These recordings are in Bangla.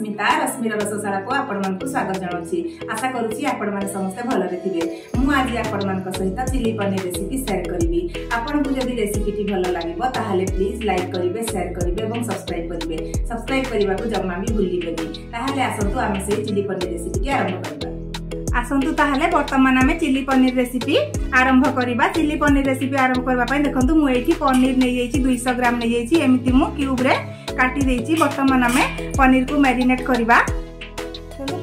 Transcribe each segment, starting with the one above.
रश्मिता रश्मिर रसशाला को आपण मानक स्वागत जनाउछि आशा करूछि आपण माने समस्त भल रहथिबे मु आज आपण मानक सहित चिली पनीर रेसीपी शेयर करी आपण को यदि रेसिपी भल लगे ताहाले प्लीज लाइक करिवे सेयार करेंगे और सब्सक्राइब करेंगे सब्सक्राइब करबा को जम्मा भी भूल ताहाले आसंतु आम से चिली पनीर रेसिपी के आरंभ कर आसतु ताहाले वर्तमान आमे चिली पनीर रेसीपी आरंभ करबा चिली पनीर रेसीपी आरंभ करबा पई मुझे पनीर नहीं जाइए दुई सौ ग्राम नहीं जाइए एमिति मु क्यूब काटी बर्तमान आम पनीर को मैरिनेट करवा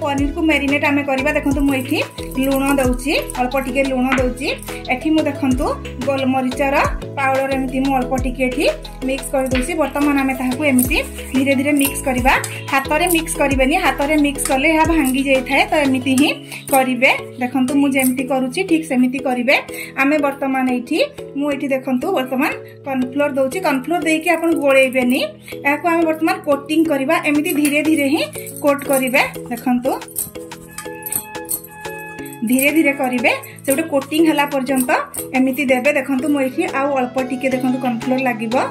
পনিরকু ম্যারিনেট আমি করা দেখুন মু এটি লুণ দেছি অল্প টিকি লুণ দেছি এটি মু দেখুন গোলমরিচর পাউডর এমতি মু অল্প টিকি এটি মিক্স করে দেছি বর্তমান আমি তাহলে এমতি ধীরে ধীরে মিক্স করা হাতরে মিক্স করবেনি হাতরে মিক্স কলে এ ভাঙ্গি যাই থাকে তো এমতি হি করবে দেখুন মু যেমতি করুছি ঠিক সেমিতি করবে আমি বর্তমান এইটি মু এটি দেখুন বর্তমান কর্নফ্লোর দেছি কর্নফ্লোর দিয়ে আপনার গোলাইবেনি এখন আমি বর্তমান কোটিং করা এমতি ধীরে ধীরে হি কোট করবে দেখুন ধীরে ধীরে করবে সে গোটে কোটিং হলা পর্যন্ত এমিতি দেবে দেখুন মু এটি আল্প টিকে দেখুন কর্নফ্লোর লাগবে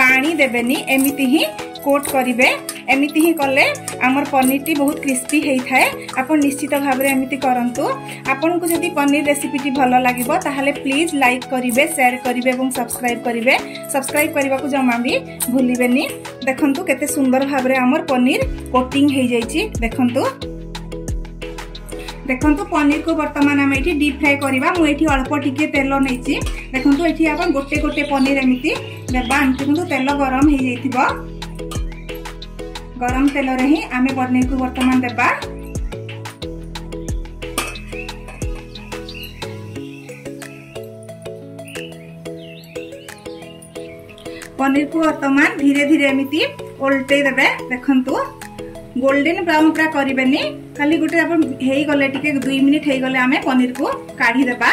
পানি দেবেনি এমিতি হি কোট করবে এমিতি হি কলে আমার পনিরটি বহুত ক্রিস্পি হয়ে থাকে আপনার নিশ্চিত ভাবে এমিতি করতু আপনার যদি পনির রেসিপিটি ভালো লাগিব তাহলে প্লিজ লাইক করবে সেয়ার করবে এবং সবসক্রাইব করবে সবসক্রাইব করা জমা বি ভুলবে নি দেখুন কেতে সুন্দর ভাবে আমার পনির কোটিং হয়ে যাই দেখুন দেখুন পনির কু বর্তমান আমি এটি ডিপ ফ্রাই করা মু এটি অল্প টিকিয়ে তেল নিয়েছি দেখুন এটি আপনার গোটে গোটে পনির এমিতি দেবা এমতি কিন্তু তেল গরম হয়ে যাই गरम तेल रे ही आम पनीर को बर्तमान देवा पनीर को बर्तमान धीरे धीरे एमती ओल्टे देवे देखु गोल्डेन ब्राउन पूरा करेनि खाली गोटे आप गले दुई मिनिट हो गले आम पनीर को काढ़ी देवा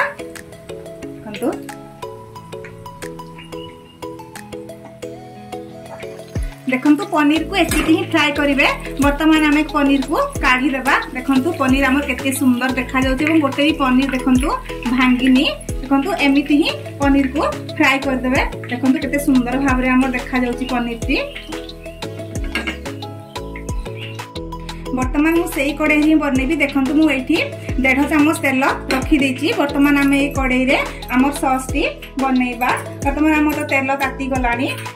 দেখন্তু পনির কু এসিটি হি ফ্রাই করিবে বর্তমান আমি পনির কু কাঢ়ি দেবা দেখন্তু পনির আমার কেতে সুন্দর দেখা যাচ্ছে এবং গোটে বি পনির দেখন্তু ভাঙ্গিনি দেখন্তু এমিতি হি পনির কু ফ্রাই করিদেবে দেখন্তু কেতে সুন্দর ভাবে আমার দেখা যাচ্ছে পনিরটি বর্তমান মু সেই কড়াই হি বনাইবি দেখুন মু এইটি দেড় চামচ তেল রখিদেছি বর্তমান আমি এই কড়াইরে আমার সসটি বনাইবা বর্তমান আমার তো তেল তাতি গলা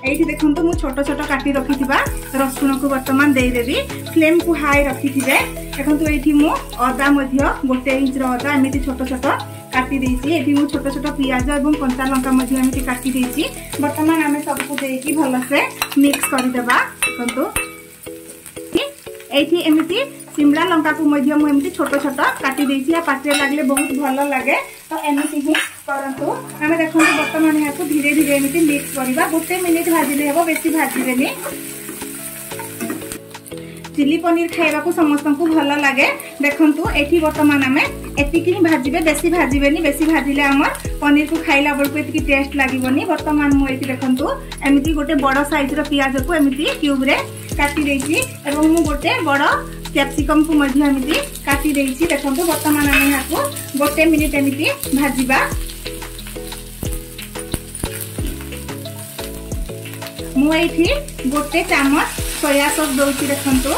এইটি দেখুন মু ছোট ছোট কাটি রখি রসুণ কু বর্তমান দেইদেবি ফ্লেম কু হাই রখি দেখুন এইটি মু অদা গোটে ইঞ্চর অদা এমিতি ছোট ছোট কাটি দিয়েছি এটি মু ছোট ছোট পিঁয়াজ এবং কঞ্চা লঙ্কা মধ্যে এমনি কাটি দিয়েছি বর্তমান আমি সবুক দিয়ে ভালসে মিক্স করে দেবা দেখুন এইটি এমিটি সিমলা লঙ্কা মধ্যে এমনি ছোট ছোট কাটি দিয়েছি আর পাটিরে লাগলে বহুত ভালো লাগে তো এমিটি হি করতু আমি দেখুন বর্তমানে ধীরে ধীরে এমিটি মিক্স করা গোটে মিনিট ভাজলে হব বেশি ভাজিলেনি চিলি পনির খাইবাকু সমস্তଙ୍କୁ ଭଲ ଲାଗେ ଦେଖନ୍ତୁ ଏଠି ବର୍ତ୍ତମାନ ଆମେ ଏତିକି ହିଁ ଭାଜିବେ ବେଶୀ ଭାଜିବେନି ବେଶୀ ଭାଜିଲେ ଆମର ପନିରକୁ ଖାଇଲା ବେଳକୁ ଏତିକି ଟେଷ୍ଟ ଲାଗିବନି ବର୍ତ୍ତମାନ ମୁଁ ଏଠି ଦେଖନ୍ତୁ ଏମିତି ଗୋଟେ ବଡ଼ ସାଇଜର ପିଆଜକୁ ଏମିତି କ୍ୟୁବ୍ରେ କାଟି ଦେଇଛି ଏବଂ ମୁଁ ଗୋଟେ ବଡ଼ କ୍ୟାପ୍ସିକମ୍କୁ ମଧ୍ୟ ଏମିତି କାଟି ଦେଇଛି ଦେଖନ୍ତୁ ବର୍ତ୍ତମାନ ଆମେ ଏହାକୁ ଗୋଟେ ମିନିଟ୍ ଏମିତି ଭାଜିବା ମୁଁ ଏଇଠି ଗୋଟେ ଚାମଚ सोया सस् दौर देखु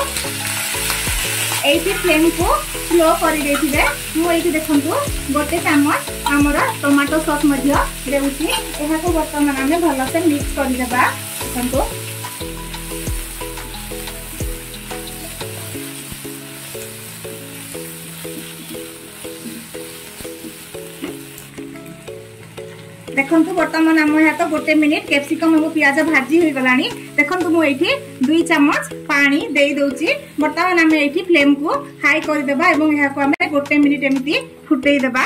ये फ्लेम को स्लो करदे मुझे देखु गोटे चामच आमर टमाटो सस् यह बर्तमान आम भलसे मिक्स करदे देखो দেখুন বর্তমান আমার হাত গোটে মিনিট ক্যাপসিকম এবং পিঁয়াজ ভাজি হয়ে গলানি দেখুন মু এইটি দুই চামচ পানি দেই দউচি বর্তমান আমি এইটি ফ্লেম কু হাই করে দেবা এবং আমি গোটে মিনিট এমতি ফুটেই দেবা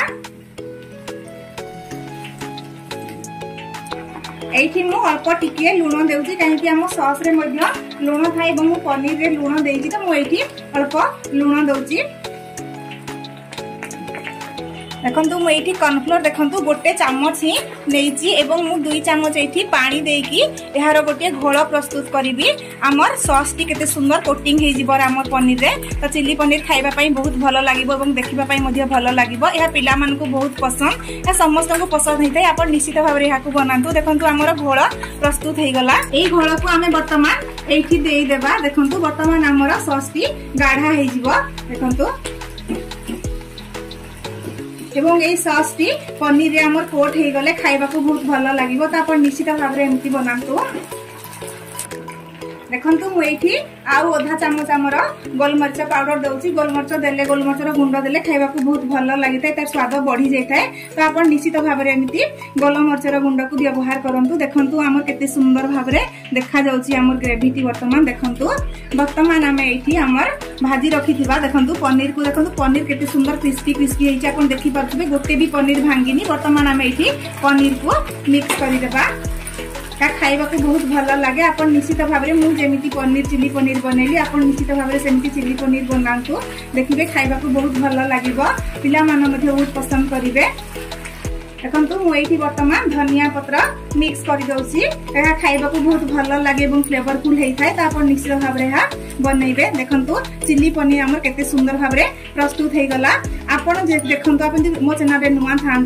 এইটি মু অল্প টিকিয়ে লুণ দেউচি কাহিকি আমার সস্রে মধ্য লুণ থাকে এবং মু পনিরে লুণ দিয়েছি তো মু এইটি অল্প লুণ দউচি ଦେଖନ୍ତୁ ମୁଁ ଏଇଠି କର୍ଣ୍ଣଫ୍ଲୋର୍ ଦେଖନ୍ତୁ ଗୋଟେ ଚାମଚ ହିଁ ନେଇଛି ଏବଂ ମୁଁ ଦୁଇ ଚାମଚ ଏଇଠି ପାଣି ଦେଇକି ଏହାର ଗୋଟିଏ ଘୋଳ ପ୍ରସ୍ତୁତ କରିବି ଆମର ସସ୍ଟି କେତେ ସୁନ୍ଦର କୋଟିଂ ହେଇଯିବ ଆମର ପନିରରେ ତ ଚିଲି ପନିର ଖାଇବା ପାଇଁ ବହୁତ ଭଲ ଲାଗିବ ଏବଂ ଦେଖିବା ପାଇଁ ମଧ୍ୟ ଭଲ ଲାଗିବ ଏହା ପିଲାମାନଙ୍କୁ ବହୁତ ପସନ୍ଦ ଏହା ସମସ୍ତଙ୍କୁ ପସନ୍ଦ ହେଇଥାଏ ଆପଣ ନିଶ୍ଚିତ ଭାବରେ ଏହାକୁ ବନାନ୍ତୁ ଦେଖନ୍ତୁ ଆମର ଘୋଳ ପ୍ରସ୍ତୁତ ହେଇଗଲା ଏଇ ଘୋଳକୁ ଆମେ ବର୍ତ୍ତମାନ ଏଇଠି ଦେଇଦେବା ଦେଖନ୍ତୁ ବର୍ତ୍ତମାନ ଆମର ସସ୍ଟି ଗାଢ଼ା ହେଇଯିବ ଦେଖନ୍ତୁ এবং এই সସ୍ଟି ପନିରରେ ଆମର କୋଟ୍ ହେଇଗଲେ ଖାଇବାକୁ ବହୁତ ଭଲ ଲାଗିବ ତ ଆପଣ ନିଶ୍ଚିତ ଭାବରେ ଏମିତି ବନାନ୍ତୁ ଦେଖନ୍ତୁ ମୁଁ ଏଇଠି ଆଉ ଅଧା ଚାମଚ ଆମର ଗୋଲମରିଚ ପାଉଡର ଦଉଛି ଗୋଲମରିଚ ଦେଲେ ଗୋଲମରିଚର ଗୁଣ୍ଡ ଦେଲେ ଖାଇବାକୁ ବହୁତ ଭଲ ଲାଗିଥାଏ ତାର ସ୍ୱାଦ ବଢି ଯାଇଥାଏ ତ ଆପଣ ନିଶ୍ଚିତ ଭାବରେ ଏମିତି ଗୋଲମରିଚର ଗୁଣ୍ଡକୁ ବ୍ୟବହାର କରନ୍ତୁ ଦେଖନ୍ତୁ ଆମର କେତେ ସୁନ୍ଦର ଭାବରେ ଦେଖାଯାଉଛି ଆମର ଗ୍ରେଭିଟି ବର୍ତ୍ତମାନ ଦେଖନ୍ତୁ ବର୍ତ୍ତମାନ ଆମେ ଏଇଠି ଆମର ଭାଜି ରଖିଥିବା ଦେଖନ୍ତୁ ପନିରକୁ ଦେଖନ୍ତୁ ପନିର କେତେ ସୁନ୍ଦର କ୍ରିସ୍ପି କ୍ରିସ୍ପି ହେଇଛି ଆପଣ ଦେଖିପାରୁଥିବେ ଗୋଟେ ବି ପନିର ଭାଙ୍ଗିନି ବର୍ତ୍ତମାନ ଆମେ ଏଇଠି ପନିରକୁ ମିକ୍ସ କରିଦେବା তা খাইবাকে বহুত ভাল লাগে আপন নিশ্চিত ভাবে মু যেমিতি পনির চিলি পনির বনাইলি আপন নিশ্চিত ভাবে সেমিতি চিলি পনির বনাতু দেখিবে খাইবাকে বহুত ভাল লাগিব পিলামানে মধ্যে বহুত পছন্দ করিবে দেখন্তু মু এইটি বর্তমান ধনিয়া পত্র মিক্স করে দেউছি এটা খাইবাকে বহুত ভাল লাগে এবং ফ্লেভারফুল হইথায় তা আপন নিশ্চিত ভাবে হ্যাঁ बनइबे देखु चिली पनीर आम के सुंदर भाव में प्रस्तुत होगा आपड़ देखो आप मो चेल नुआ था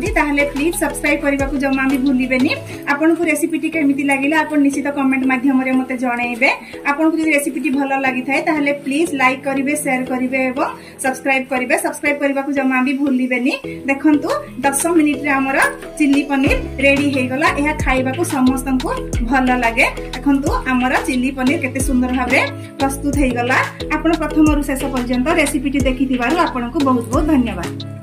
प्लीज सब्सक्राइब करने को जमा भी भूलबेनि आपन को रेसीपीटी केमी लगे आप निश्चित कमेंट मध्यम मत जनइबे आपन को रेसीपीटी भल लगी था प्लीज लाइक करेंगे सेयार करेंगे और सब्सक्राइब करेंगे सब्सक्राइब करने को जमा भी भूल देखु दस मिनिट्रे आमर चिली पनीर रेडीगला होगा यह खावा समस्त भल लगे देखो आमर चिल्ली पनीर के सुंदर भाव में प्रस्तुत ହେଇଗଲା ଆପଣ ପ୍ରଥମରୁ ଶେଷ ପର୍ଯ୍ୟନ୍ତ ରେସିପିଟି ଦେଖିଥିବାରୁ ଆପଣଙ୍କୁ ବହୁତ ବହୁତ ଧନ୍ୟବାଦ